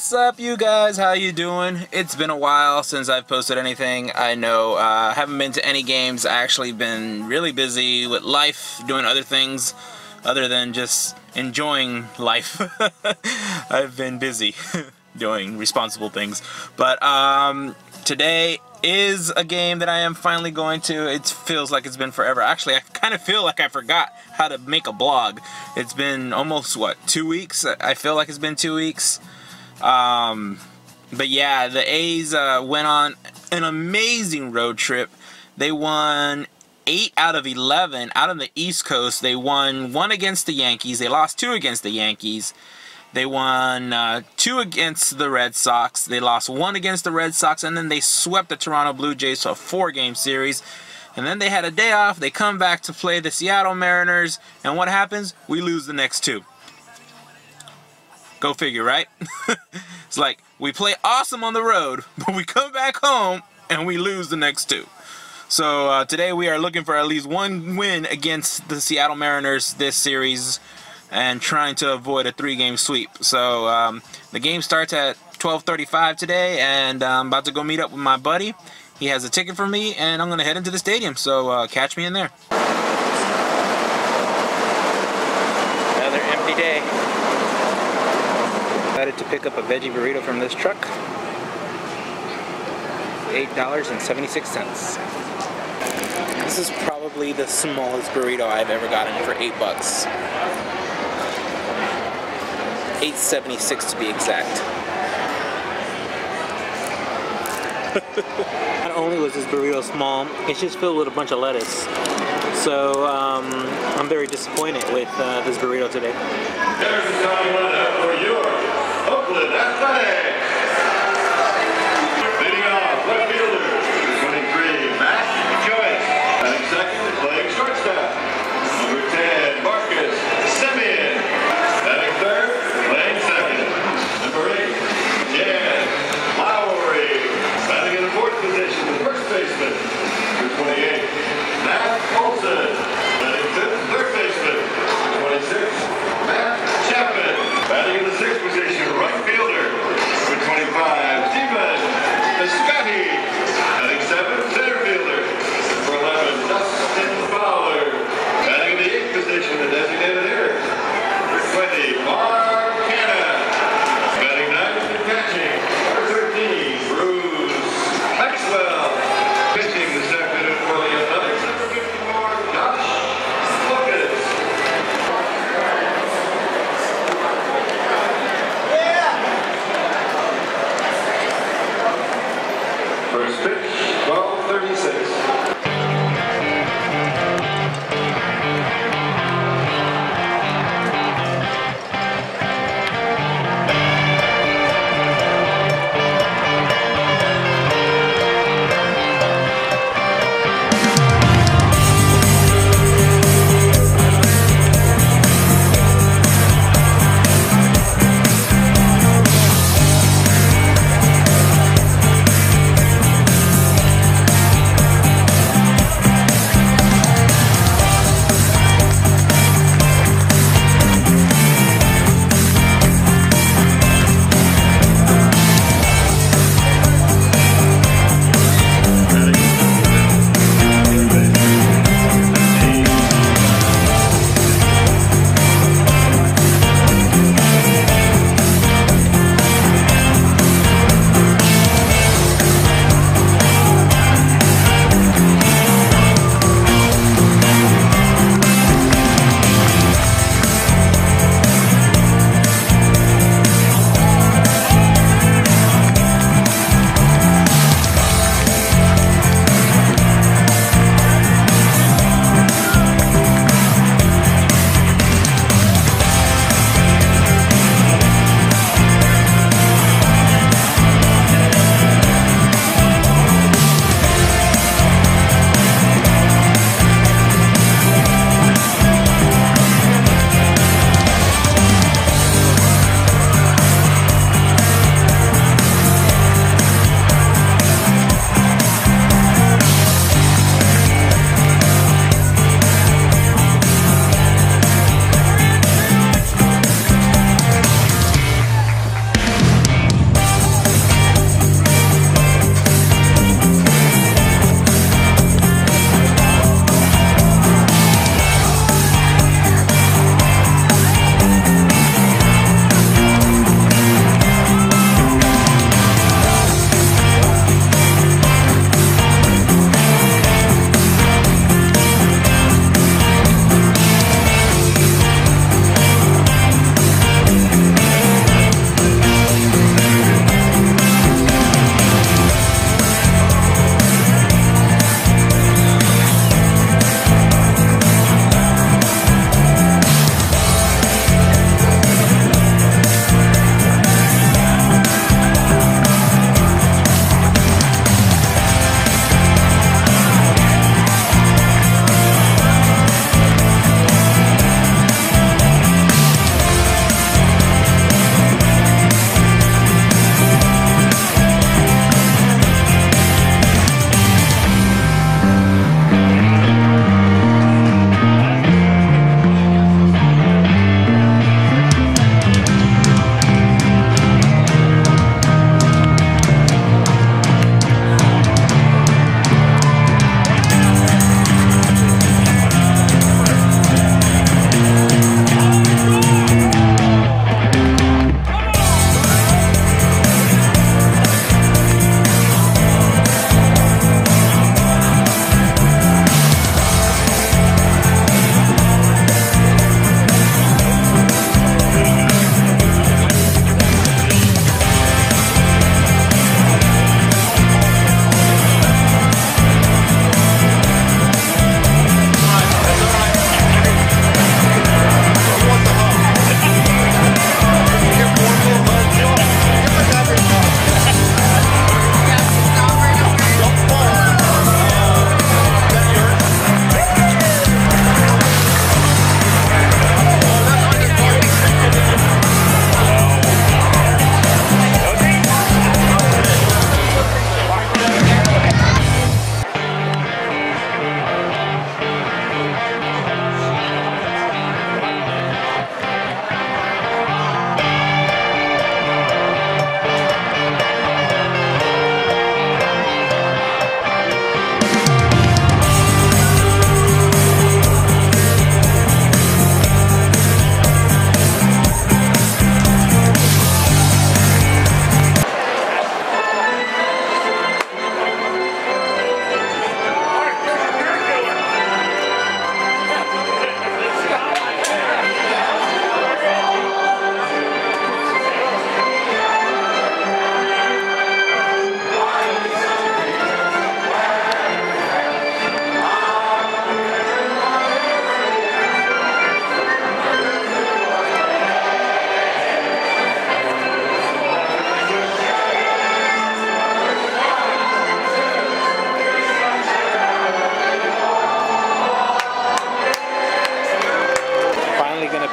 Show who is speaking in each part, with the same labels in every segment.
Speaker 1: What's up you guys? How you doing? It's been a while since I've posted anything. I know uh, I haven't been to any games. I actually been really busy with life, doing other things other than just enjoying life. I've been busy doing responsible things. But um, today is a game that I am finally going to. It feels like it's been forever. Actually, I kind of feel like I forgot how to make a blog. It's been almost, what, two weeks? I feel like it's been two weeks. Um, but yeah, the A's uh, went on an amazing road trip. They won 8 out of 11 out on the East Coast. They won one against the Yankees. They lost two against the Yankees. They won uh, two against the Red Sox. They lost one against the Red Sox, and then they swept the Toronto Blue Jays to a four-game series. And then they had a day off. They come back to play the Seattle Mariners, and what happens? We lose the next two. Go figure, right? it's like we play awesome on the road, but we come back home and we lose the next two. So uh, today we are looking for at least one win against the Seattle Mariners this series and trying to avoid a three-game sweep. So um, the game starts at 12:35 today, and I'm about to go meet up with my buddy. He has a ticket for me, and I'm going to head into the stadium. So uh, catch me in there. To pick up a veggie burrito from this truck. $8.76. This is probably the smallest burrito I've ever gotten for 8 bucks. 8.76 to be exact. Not only was this burrito small, it's just filled with a bunch of lettuce. So um, I'm very disappointed with uh, this burrito today.
Speaker 2: There's the starting lineup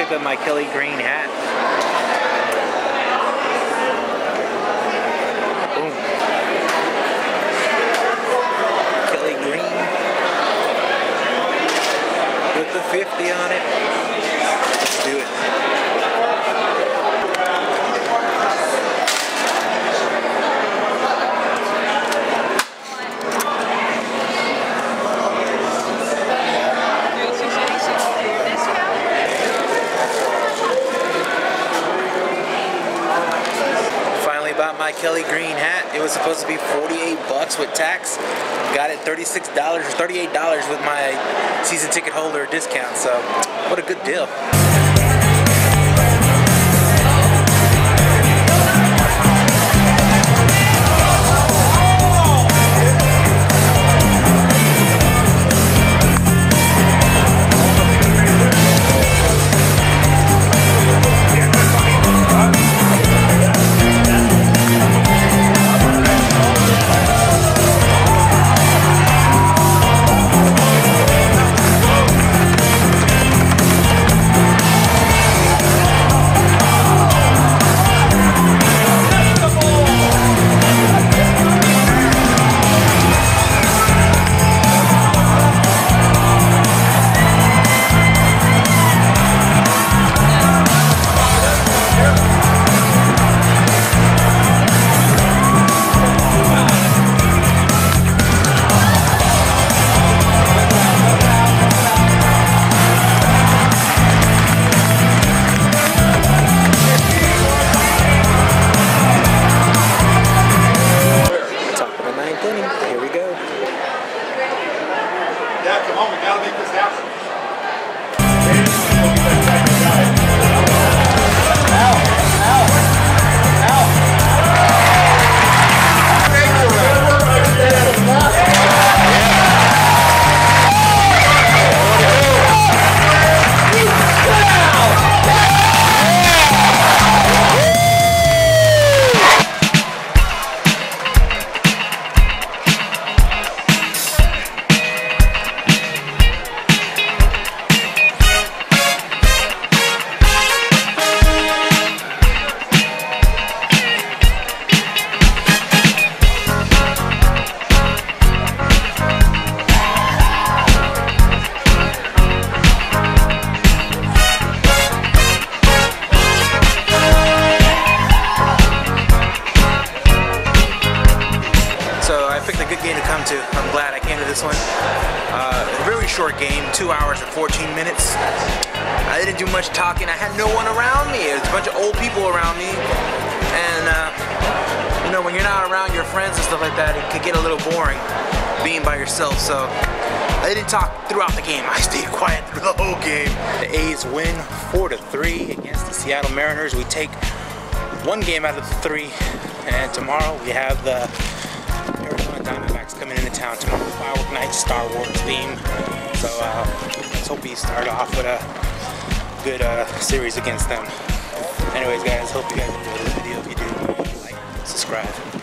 Speaker 2: pick up
Speaker 1: my Kelly Green hat. Was supposed to be 48 bucks with tax. Got it $36 or $38 with my season ticket holder discount. So, what a good deal.
Speaker 3: Yeah, come we gotta make this happen.
Speaker 1: I had no one around me. There's a bunch of old people around me, and uh, you know when you're not around your friends and stuff like that, it could get a little boring being by yourself. So I didn't talk throughout the game. I stayed quiet through the whole game. The A's win four to three against the Seattle Mariners. We take one game out of the three, and tomorrow we have the Arizona Diamondbacks coming into town tomorrow. Firework night, Star Wars theme. So uh, let's hope we start off with a good uh, series against them. Anyways, guys, hope you guys enjoyed this video. If you do, like, subscribe.